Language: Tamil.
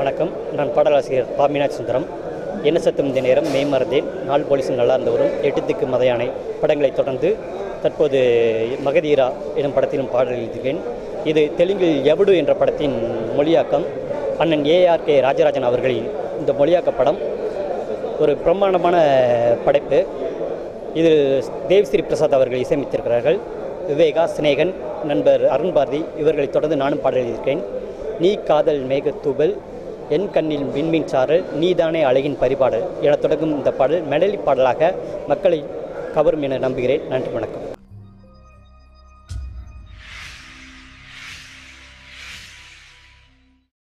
வணக்கம். நான் பாடலாசிரியர் பா. சுந்தரம். என்ன சத்தம் இந்த நேரம்? மெய் மறந்தேன். நாள் போலீஸும் நல்லா இருந்தவரும் எட்டு திக்கு மதையானை படங்களை தொடர்ந்து தற்போது மகதீரா எனும் படத்திலும் பாடல் எழுதுகிறேன். இது தெலுங்கில் எவடு என்ற படத்தின் மொழியாக்கம். அண்ணன் ஏஆர் கே. ராஜராஜன் அவர்களின் இந்த மொழியாக்க படம். ஒரு பிரம்மாண்டமான படைப்பு. இது தேவ்ஸ்ரீ பிரசாத் அவர்கள் இசையமைத்திருக்கிறார்கள். விவேகா சினேகன் நண்பர் அருண் பாரதி இவர்களை தொடர்ந்து நானும் பாடல் எழுதியிருக்கேன் நீ காதல் மேகத்தூபல் என் கண்ணில் விண்மீன் சாறு நீதானே அழகின் பரிபாடல் என தொடங்கும் இந்த பாடல் மெடலி பாடலாக மக்களை கவரும் என நம்புகிறேன். நன்றி வணக்கம்.